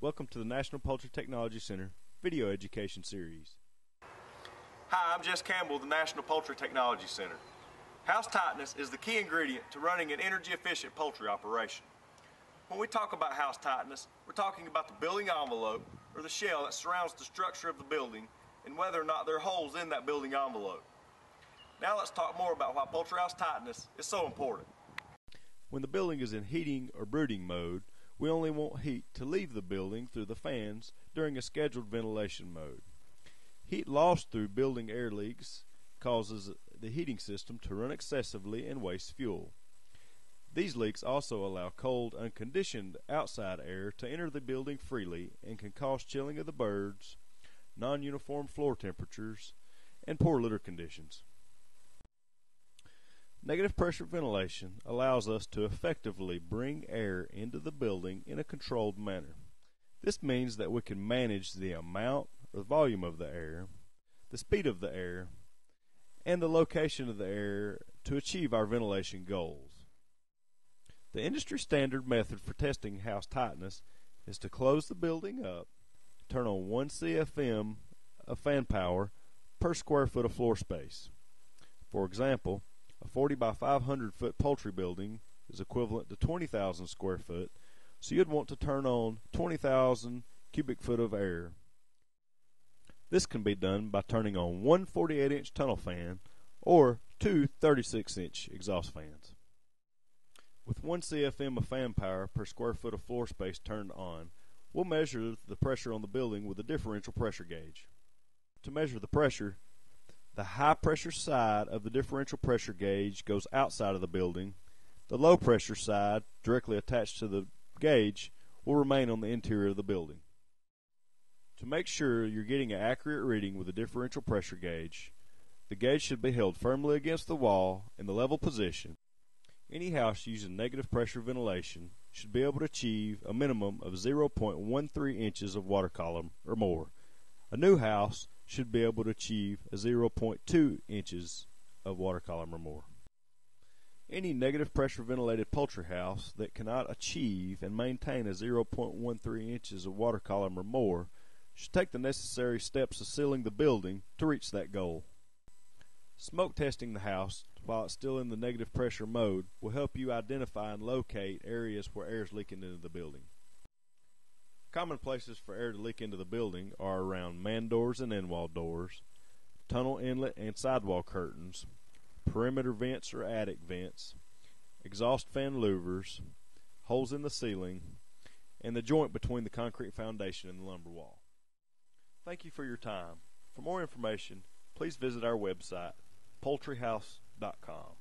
Welcome to the National Poultry Technology Center video education series. Hi, I'm Jess Campbell, the National Poultry Technology Center. House tightness is the key ingredient to running an energy efficient poultry operation. When we talk about house tightness, we're talking about the building envelope or the shell that surrounds the structure of the building and whether or not there are holes in that building envelope. Now let's talk more about why poultry house tightness is so important. When the building is in heating or brooding mode, we only want heat to leave the building through the fans during a scheduled ventilation mode. Heat lost through building air leaks causes the heating system to run excessively and waste fuel. These leaks also allow cold, unconditioned outside air to enter the building freely and can cause chilling of the birds, non uniform floor temperatures, and poor litter conditions. Negative pressure ventilation allows us to effectively bring air into the building in a controlled manner. This means that we can manage the amount or volume of the air, the speed of the air, and the location of the air to achieve our ventilation goals. The industry standard method for testing house tightness is to close the building up, turn on 1 CFM of fan power per square foot of floor space. For example, a 40 by 500 foot poultry building is equivalent to 20,000 square foot, so you'd want to turn on 20,000 cubic foot of air. This can be done by turning on one 48 inch tunnel fan or two 36 inch exhaust fans. With 1 CFM of fan power per square foot of floor space turned on, we'll measure the pressure on the building with a differential pressure gauge. To measure the pressure, the high pressure side of the differential pressure gauge goes outside of the building. The low pressure side, directly attached to the gauge, will remain on the interior of the building. To make sure you're getting an accurate reading with a differential pressure gauge, the gauge should be held firmly against the wall in the level position any house using negative pressure ventilation should be able to achieve a minimum of 0.13 inches of water column or more. A new house should be able to achieve a 0.2 inches of water column or more. Any negative pressure ventilated poultry house that cannot achieve and maintain a 0.13 inches of water column or more should take the necessary steps of sealing the building to reach that goal. Smoke testing the house while it's still in the negative pressure mode will help you identify and locate areas where air is leaking into the building. Common places for air to leak into the building are around man doors and end wall doors, tunnel inlet and sidewall curtains, perimeter vents or attic vents, exhaust fan louvers, holes in the ceiling, and the joint between the concrete foundation and the lumber wall. Thank you for your time. For more information, please visit our website, poultryhouse.com.